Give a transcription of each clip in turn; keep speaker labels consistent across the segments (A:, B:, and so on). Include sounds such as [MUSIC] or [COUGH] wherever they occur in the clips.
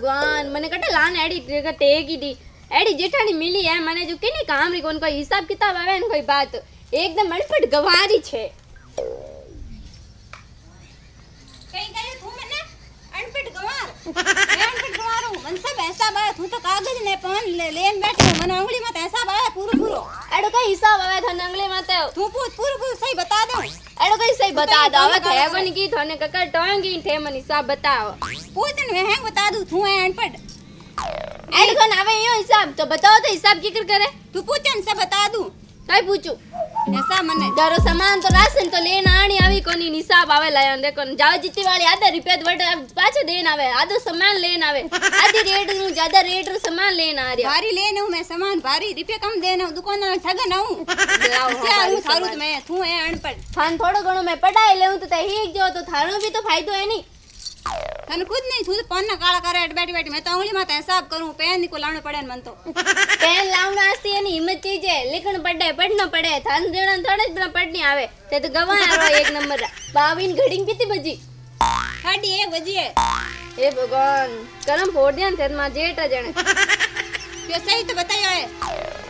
A: भगवान मैंने कटे लान एडी कटे की दी एडी जेठानी मिली है मैंने जो कि काम री कोन कोई हिसाब किताब आवे ने कोई बात एकदम अड़पट गवारी छे
B: कहीं करे तू मैंने अनपढ़ गंवार मैं अनपढ़ गंवार हूँ मन सब ऐसा बात तू तो कागज़ ने पान ले लेन बैठी हूँ मन उंगली मत ऐसा बात पूरो पूरो
A: एडो कई हिसाब आवे थाने अंगले माते
B: सही बता दो
A: अब कई सही बता दो
B: कई
A: थे बन की थाने ककर टोंगी थे मन बताओ
B: पूछन मैं हैं बता दूँ तू है अनपढ़
A: एडो कन आवे यो हिसाब तो बताओ तो हिसाब की कर करे
B: तू पूछन से बता दू
A: कई पूछू
B: ऐसा मने
A: गारो सामान तो राशन तो लेन आनी आवी कोनी हिसाब आवे लाया देखो जाओ जितनी वाली आधा रुपया तो वट पाछे देन आवे आधो सामान लेन आवे आधी रेट नु ज़्यादा रेट रो सामान लेन आ रहा
B: भारी लेने हूँ मैं सामान भारी रुपये कम देने हूँ दुकान में ठगन हूँ
A: लाओ
B: होशियार हूँ थारू। तो मैं तू है अनपढ़
A: थान थोड़ो घणो मैं पढ़ाई लेऊं तो ते ही जो तो थारो भी तो फायदो है नहीं
B: तन खुद नहीं तो पान ना काला करे बैठी बैठी मैं तो उंगली मत हिसाब करूँ पेन को लाने पड़े मन तो
A: पेन लावना आस्ती है हिम्मत चीज़ है लिखण पड़े पढ़ना पड़े थान देना थोड़े ज पढ़नी आवे ते तो गवा रो एक नंबर बाविन घड़ी कितनी बजी
B: साढ़ी एक बजे है
A: हे भगवान करम फोड़ दिया थे माँ जेठ जने
B: ये सही तो बताया है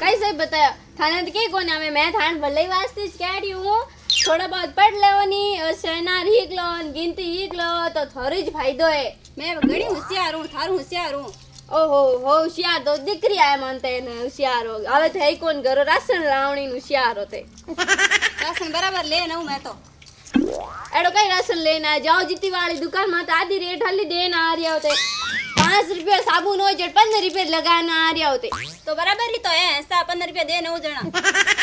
A: कई सही बताया थाने तो के कोने आवे मैं थान भले ही वास्ते कह रही हूँ થોડો બહુત પઢ લેવાની સેનાર હીક લો ગિનતી હીક લો તો થોરી જ ફાયદો હે મેં
B: ઘણી હોશિયાર હું થારું હોશિયાર હું ઓહો
A: હો હોશિયાર તો દીકરી આય માનતા એને હોશિયાર હો હવે થઈ કોણ ઘરો રાશન લાવણી હોશિયાર હોતે
B: રાશન બરાબર લે ને હું મેં તો
A: એડો કઈ રાશન લઈને જાઓ જીતી વાળી દુકાનમાં તો આધી રેટ હલી દેને આ રહ્યા હોતે પાંચ રૂપિયા સાબુ નો હોય પંદર રૂપિયા લગાના આર્યા હોતે
B: તો બરાબર તો એ સા પંદર રૂપિયા
A: દે નવ
B: જણા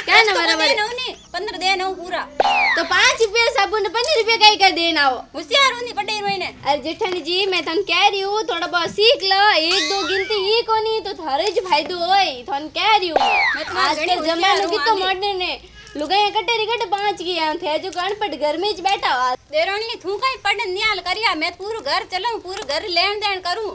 A: ક્યાં
B: ના
A: બરાબર
B: નવ ની પંદર દે નવ પૂરા
A: તો પાંચ રૂપિયા સાબુ ને પંદર રૂપિયા કઈ કઈ દેના આવો
B: હોશિયાર
A: હોની પટેલ હોય અરે જેઠાણી જી મેં તને કહી રહ્યું થોડા બસ શીખ લો એક દો ગિનતી ઈ કોની તો થારે જ ફાયદો હોય તને કહી
B: રહ્યું આજકાલ જમાનો
A: કેટલો
B: મોડર્ન
A: હે
B: हूँ।
A: लुगाई कट्टे रिकट पाँच गया थे जो गणपट घर में बैठा हुआ
B: देरोनी, तू कहीं पढ़न नियाल करिया मैं पूरा घर चलूँ, पूरा घर लेन देन करूँ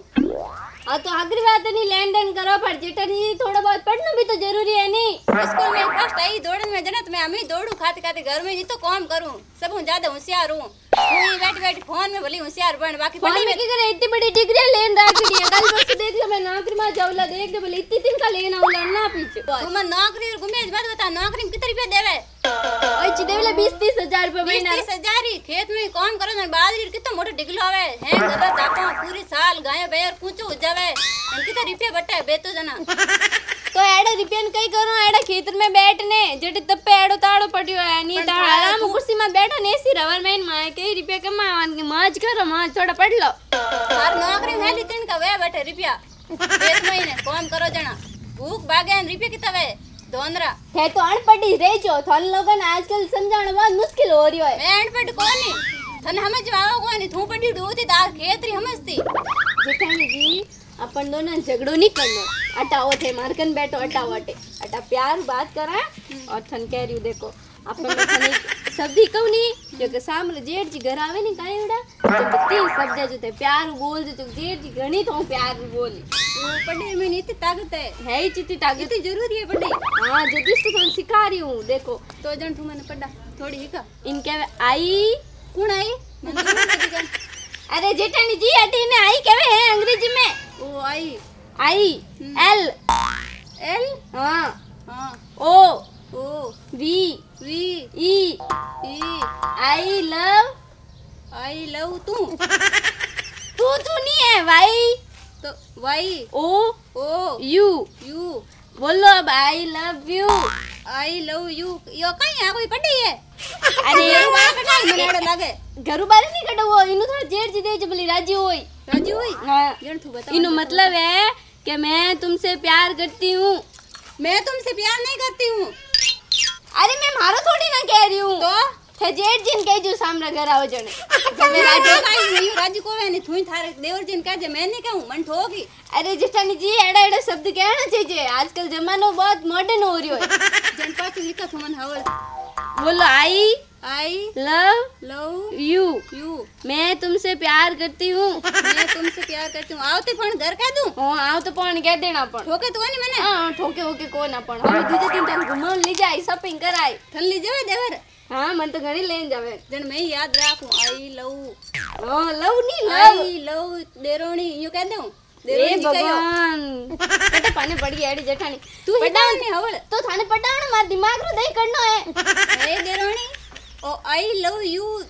A: हाँ तो आखिरी बात नहीं लेन देन करो पर जेठानी जी थोड़ा बहुत पढ़ना भी तो ज़रूरी है नहीं।
B: स्कूल में फ़र्स्ट आई दौड़न में जन्नत में हम ही दौड़ू खाते खाते घर में ही तो काम करूँ। सब हूँ ज़्यादा होशियार हूँ। तू ही बैठी बैठी फ़ोन में भली होशियार बन बाकी
A: फ़ोन
B: पढ़ी
A: में
B: में
A: की करे इतनी बड़ी डिग्री लेन रखी है। कल परसों देख लो मैं नौकरी में जाऊला देख दे बोले इतनी दिन का लेना उला ना पीछे
B: तू मन नौकरी और घूमे मत बता नौकरी में कितने रुपया देवे?
A: ओए चिदे बोले बीस तीस हज़ार रुपये
B: बीस
A: महीना
B: तीस हज़ार ही खेत में काम करो ना बाजरी कितना मोटो डिगलो आवे हैं गदा जाता पूरी साल गाय बेर कुछ हो जावे। हम कितने रुपया बटे बेतो जना। [LAUGHS]
A: तो एडे रिपेन कई करो एडे खेतर में बैठने। जेटे तप्पे एडो ताड़ो पड़ियो है नी
B: पण
A: ता आराम कुर्सी में बैठा ने सी रवर में माँ कई रुपया कमावन के मौज करो मौज थोड़ा पढ़ लो।
B: और नौकरी में हेली तीन का वे बैठे रुपया। [LAUGHS] एक महीने काम करो जना। भूख भागे रुपया कितना
A: है तो अनपढ़ी रह जो थन लोगन आजकल समझाना बहुत मुश्किल हो रही है
B: मैं अनपढ़ कोनी थन हमें जवाब कोनी तू पढ़ी डूती दार खेतरी समझती
A: जेठानी जी अपन दोनों झगड़ो नहीं करनो अटाओ थे मारकन बैठो अटाओ अटे अटा प्यार बात करा और थन कह रही हूँ देखो नहीं जो के सामने जेठ जी घर आवे नहीं काई उड़ा तो बत्ती शब्द जो थे प्यार बोल जो जेठ जी घणी तो प्यार बोली
B: तू पढ़ी में नीति ताकत है
A: है ही चित्ती ताकत
B: इतनी ज़रूरी है पढ़ी
A: हाँ जो दिस तो थोड़ी सिखा रही हूँ देखो
B: तो जन तू मैंने पढ़ा थोड़ी हिका
A: इनके आई
B: कौन आई नहीं।
A: अरे जेठानी जी अटी ने आई कहवे है अंग्रेज़ी में
B: ओ आई
A: आई एल
B: एल
A: हाँ
B: हाँ
A: ओ
B: O
A: V
B: V
A: E
B: E
A: I love
B: I love तू। [LAUGHS]
A: तू तू नहीं है भाई
B: तो भाई
A: O
B: O
A: U
B: U
A: बोलो अब I love you
B: I love you यो कहीं यहाँ कोई पढ़ी है?
A: अरे
B: वहाँ पे है मैंने अड़ा [LAUGHS] लगे।
A: घरों बारे नहीं कटा वो इन्हों तो थोड़ा जेर जी दे जब ली राज़ी होई।
B: राज़ी होई?
A: हाँ।
B: ना जन तू बता
A: इनु मतलब है कि मैं तुमसे प्यार करती हूँ।
B: मैं तुमसे प्यार नहीं करती हूँ।
A: अरे मैं मारो थोड़ी ना कह रही हूँ।
B: तो?
A: थे जेठ जिन के जो सामने घर आओ जने। जब मैं
B: राज़ी
A: राज़ी
B: यू राज़ी को मैंने नहीं थुई थारे देवर जिन का जे मैं नहीं कहूँ मन ठोगी
A: अरे जेठानी जी एड़ा एड़ा शब्द कहना चाहिए। आजकल जमानो बहुत मॉडर्न हो रही है
B: जन पाछू
A: यू।
B: यू।
A: मैं तुमसे प्यार करती हूँ। [LAUGHS]
B: मैं तुमसे प्यार करती हूँ। आओ तो पण घर कह दू।
A: हाँ आओ तो पण कह देना पण।
B: ठोके तो नहीं मैंने।
A: हाँ ठोके ओके को ना पण। हाँ, हम दूजे दिन तक तो घुमा ले जाए शॉपिंग कराए
B: थन ले जावे देवर।
A: हाँ मन तो घणी लेन जावे।
B: जन मैं याद रखूँ आई लव।
A: हाँ लव नहीं लव।
B: आई लव देरोणी यू कह दूँ?
A: ए भगवान। [LAUGHS] कटे तो पाने पड़ी एडी
B: जेठानी।
A: तू
B: पटाण ने
A: तो थाने पटाण मार दिमाग रो दही करनो है। [LAUGHS]
B: ए देरोणी ओ आई लव यू।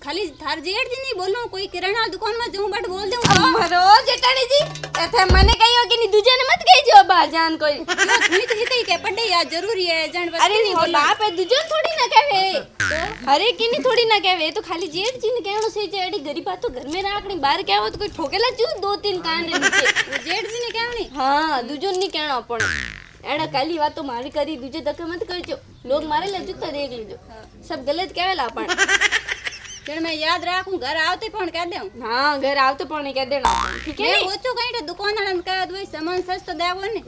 B: ખાલી થાર જેઠ ની બોલું કોઈ કિરાણા દુકાન માં જઉં બટ બોલ દઉં
A: અમારો જેઠાણી એથે મને કહીયો કે ની દુજે ને મત કહીજો બહાર જાન કોઈ
B: તુઈ તો હિતે કે પડે યાર જરૂરી હે જાણ બસ
A: અરે
B: ની
A: બોલા આપે દુજો થોડી ના કહેવે અરે કિની થોડી ના કહેવે તો ખાલી જેઠ જી ને કહેણો છે જે એડી ગરીબા તો ઘર મે રાખણી બહાર કહેવો તો કોઈ ઠોકેલા જુ દો તીન કાન રે નીચે
B: જેઠ જી ને કહેણી
A: હા દુજો ની કહેણો પણ એડા કાલી વાત તો મારી કરી દુજે દકે મત કરજો લોગ મારે લેજો તો દેખ લેજો સબ ગલત કહેલા પણ
B: जण मैं याद राखूं घर आवते पण कह देऊ
A: हाँ घर आवते पण कह देना ठीक है
B: मैं
A: पूछू
B: कहीं तो दुकान वाला ने कह दो सामान सस्ता देवो ने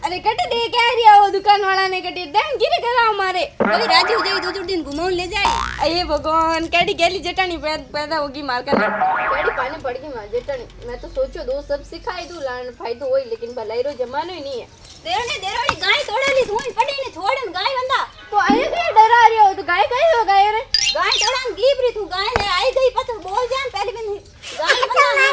A: अरे कट दे कह रिया वो दुकान वाला ने कट दे गिर करा हमारे
B: अभी राज़ी हो जाए दो चार दिन घुमाऊं ले जाए
A: अरे भगवान कैडी गेली जटानी पैदा होगी मार्केट कैडी पानी पड़ गई माँ जटानी मैं तो सोचो दो सब सिखाई दू लान फायदो होई लेकिन भलाई रो जमानो ही नहीं है
B: तेरे ने देरोड़ी गाय तोड़ेली तू पड़ी ने छोड़न गाय बंदा
A: तो आए क्या डरा रही हो तो गाय गई हो गाय रे।
B: गाय तोड़न गीब रही तू गाय ने आई गई पत बोल जान पहले बिन गाय बंदा ने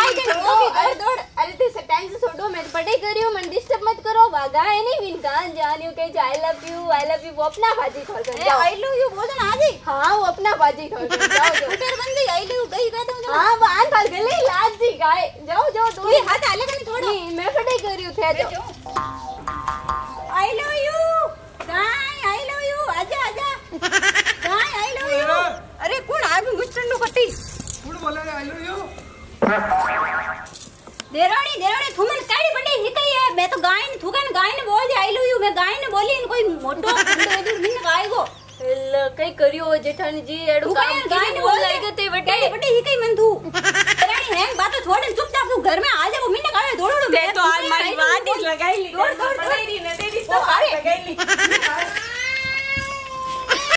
B: आई गई वो भी घर दौड़
A: अरे ते सटाइम से छोड़ो मैं पढ़ाई कर रही हूँ मन डिस्टर्ब मत करो वागा है नहीं विन कान जान यू कहीं I love you I love you वो अपना बाजी खोल कर जाओ।
B: आई लव यू बोल ना आज ही
A: हाँ वो अपना बाजी खोल कर जाओ
B: स्कूटर बन गई आई लव गई कहता हूँ
A: हाँ बान बाल गले लाज जी गाय। जाओ जाओ दो।
B: तू हाथ आले कने थोड़ा।
A: नहीं मैं पढ़ाई कर रही हूँ थे जाओ
C: देरोड़ी
B: देरोड़ी तू मन काड़ी बड़ी हिकई है मैं तो गाय ने थुकन ने बोल जे आई लव यू मैं गाय ने बोली इन कोई मोटो बिन गाय को
A: ल कई करियो जेठानी जी एड़ो काम
B: गाय ने
A: बोल लाइगे ते
B: बटे
A: बटे
B: हिकई मन तू रानी है बात छोड़ चुपचाप तू घर में आ जा वो मिन काड़े दौड़ो मैं तो आज मारी बात ही
A: लगाई ली दौड़ दौड़ दौड़ रही ने तेरी आ लगाई ली